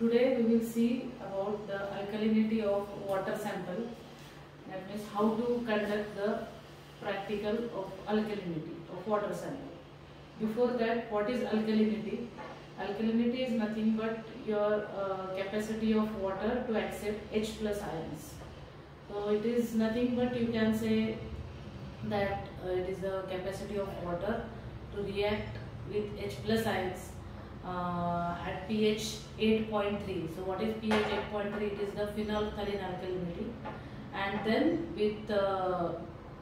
Today we will see about the alkalinity of water sample. That means how to conduct the practical of alkalinity of water sample. Before that, what is alkalinity? Alkalinity is nothing but your uh, capacity of water to accept H plus ions. So it is nothing but you can say that uh, it is the capacity of water to react with H plus ions uh, at pH 8.3. So what is pH 8.3? It is the phenolphthalein alkalinity and then with uh,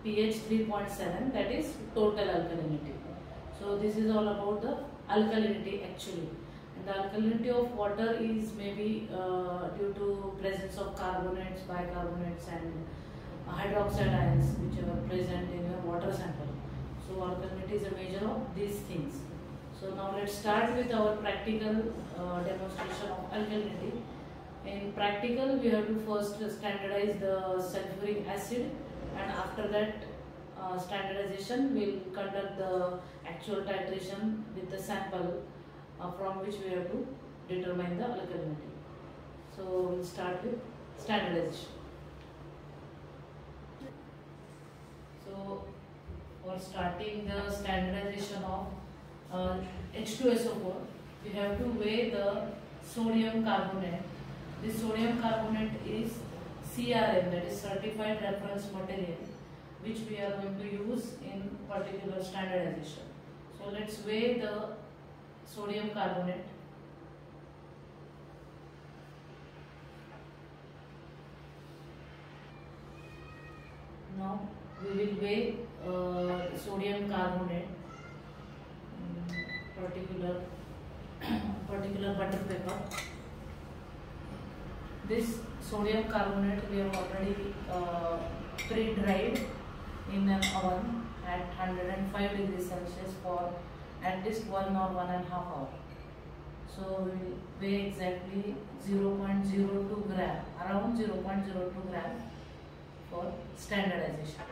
pH 3.7 that is total alkalinity. So this is all about the alkalinity actually. And the alkalinity of water is maybe uh, due to presence of carbonates, bicarbonates and hydroxide ions which are present in your water sample. So alkalinity is a measure of these things. So now let's start with our practical uh, demonstration of alkalinity. In practical, we have to first standardize the sulfuric acid and after that uh, standardization we'll conduct the actual titration with the sample uh, from which we have to determine the alkalinity. So we'll start with standardization. So for starting the standardization of uh, H2SO4, we have to weigh the sodium carbonate. This sodium carbonate is CRM, that is certified reference material, which we are going to use in particular standardization. So let's weigh the sodium carbonate. Now we will weigh uh, sodium carbonate particular particular butter paper. This sodium carbonate we have already uh, pre-dried in an oven at 105 degrees Celsius for at least one or one and a half hour. So we weigh exactly 0.02 gram, around 0.02 gram for standardization.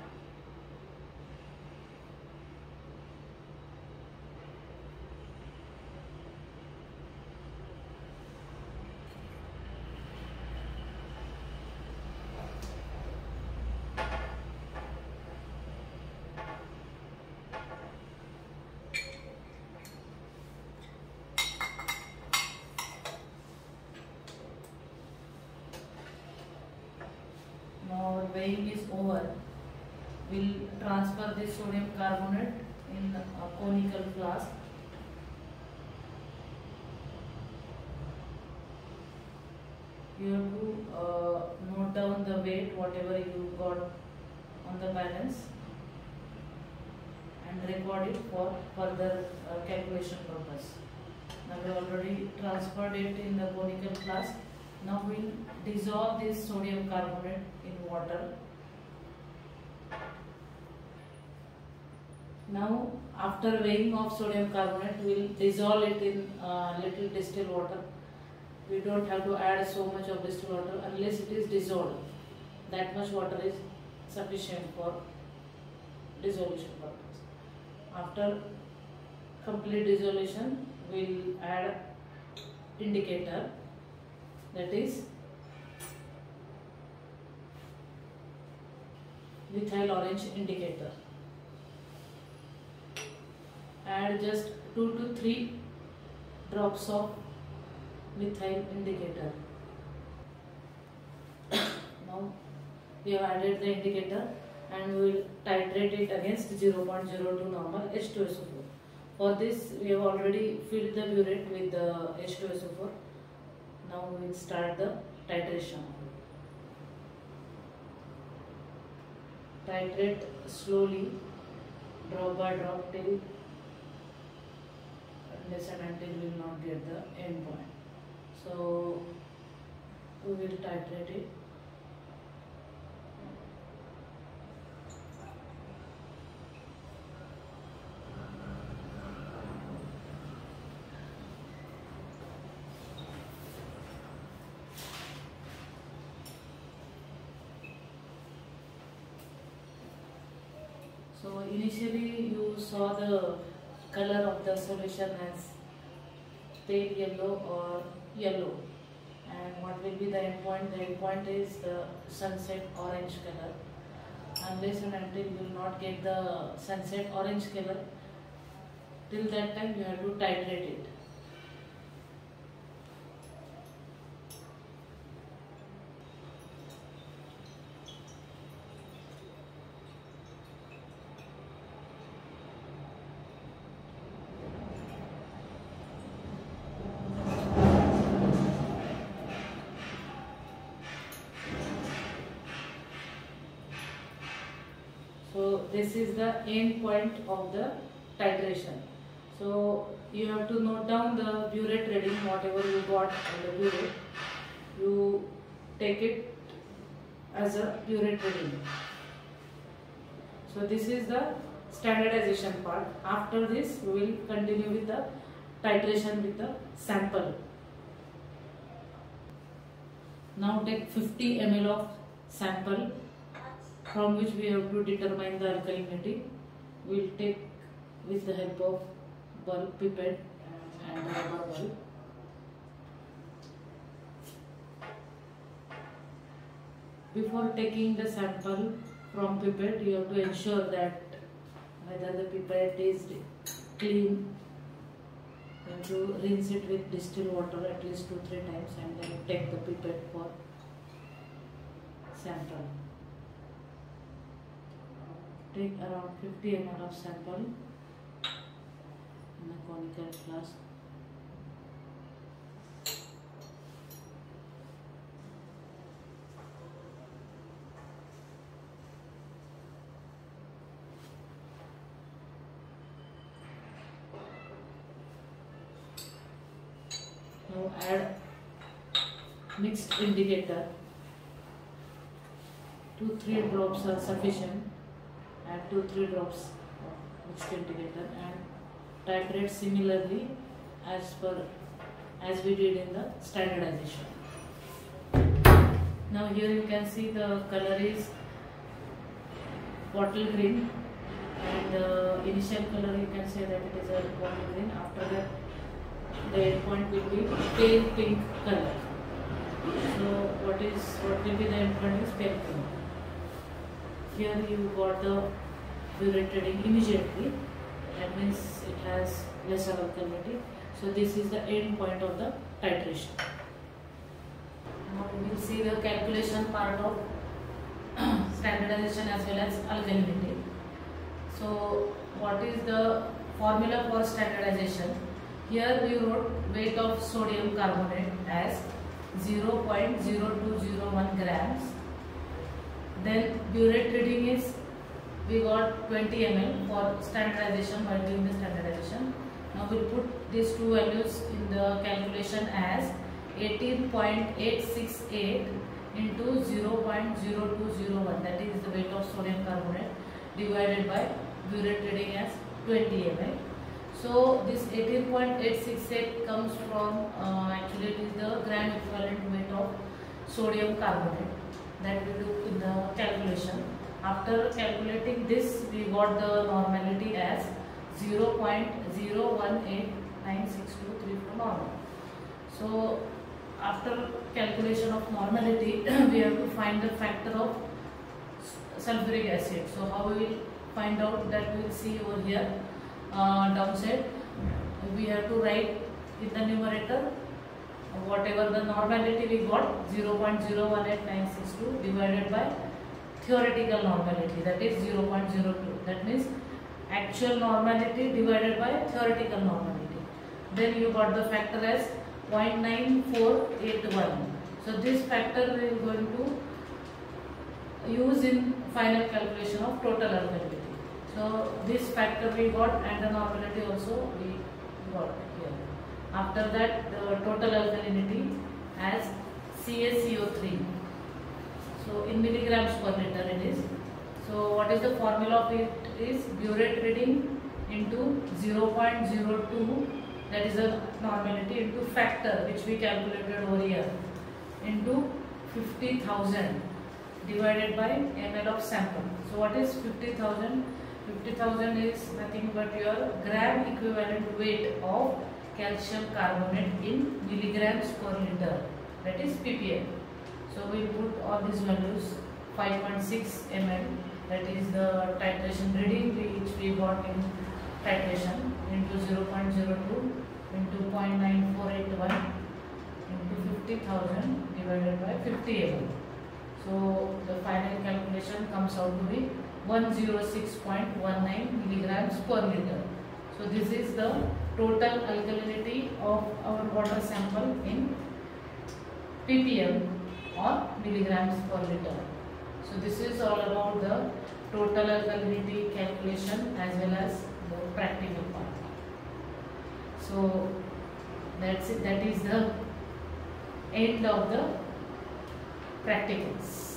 Now our weighing is over. We'll transfer this sodium carbonate in a conical flask. You have to uh, note down the weight, whatever you got on the balance and record it for further uh, calculation purpose. Now we already transferred it in the conical flask. Now we'll dissolve this sodium carbonate water. Now after weighing of sodium carbonate, we'll dissolve it in uh, little distilled water. We don't have to add so much of distilled water unless it is dissolved. That much water is sufficient for dissolution purpose. After complete dissolution, we'll add indicator that is methyl orange indicator. Add just 2 to 3 drops of methyl indicator. now we have added the indicator and we will titrate it against 0.02 normal H2SO4. For this we have already filled the burette with the H2SO4. Now we will start the titration. Titrate slowly, drop by drop till unless and until we will not get the end point. So we will titrate it. So initially you saw the color of the solution as pale yellow or yellow. And what will be the endpoint? The endpoint is the sunset orange color. Unless and until you will not get the sunset orange color, till that time you have to titrate it. So this is the end point of the titration. So you have to note down the burette reading, whatever you got on the burette. You take it as a burette reading. So this is the standardization part. After this, we will continue with the titration with the sample. Now take 50 ml of sample from which we have to determine the alkalinity. We will take with the help of bulb pipette and rubber bulb. Before taking the sample from pipette, you have to ensure that whether the pipette is clean. You have to rinse it with distilled water at least two three times and then take the pipette for sample take around 50 ml of sample in a conical flask. Now add mixed indicator. Two three drops are sufficient add 2-3 drops mixed together and titrate similarly as per as we did in the standardization. Now here you can see the color is bottle green and uh, initial color you can say that it is a bottle green after that the endpoint will be pale pink color. So what is what will be the endpoint is pale pink here you got the burette reading immediately. That means it has lesser alkalinity so this is the end point of the titration. Now we will see the calculation part of standardization as well as alkalinity. So what is the formula for standardization? Here we wrote weight of sodium carbonate as 0.0201 grams then burette reading is we got 20 ml for standardization while doing the standardization. Now we'll put these two values in the calculation as 18.868 into 0.0201 that is the weight of sodium carbonate divided by burette reading as 20 ml. So this 18.868 comes from uh, actually it is the gram equivalent weight of sodium carbonate that we do in the calculation. After calculating this, we got the normality as 0.01896234 normal. So after calculation of normality, we have to find the factor of sulfuric acid. So how we will find out that we will see over here uh, downside. We have to write in the numerator whatever the normality we got 0.018962 divided by theoretical normality that is 0.02 that means actual normality divided by theoretical normality. Then you got the factor as 0.9481 so this factor we are going to use in final calculation of total alkalinity so this factor we got and the normality also we got after that, the total alkalinity as CaCO3. So in milligrams per liter it is. So what is the formula of it is burette reading into 0.02 that is a normality into factor which we calculated over here into 50,000 divided by ml of sample. So what is 50,000? 50,000 is nothing but your gram equivalent weight of calcium carbonate in milligrams per liter. That is ppm so we put all these values 5.6 ml that is the titration reading which we got in titration into 0.02 into 0.9481 into 50,000 divided by 50 ml so the final calculation comes out to be 106.19 milligrams per liter. So this is the total alkalinity of our water sample in ppm or milligrams per liter. So this is all about the total alkalinity calculation as well as the practical part. So that's it. That is the end of the practicals.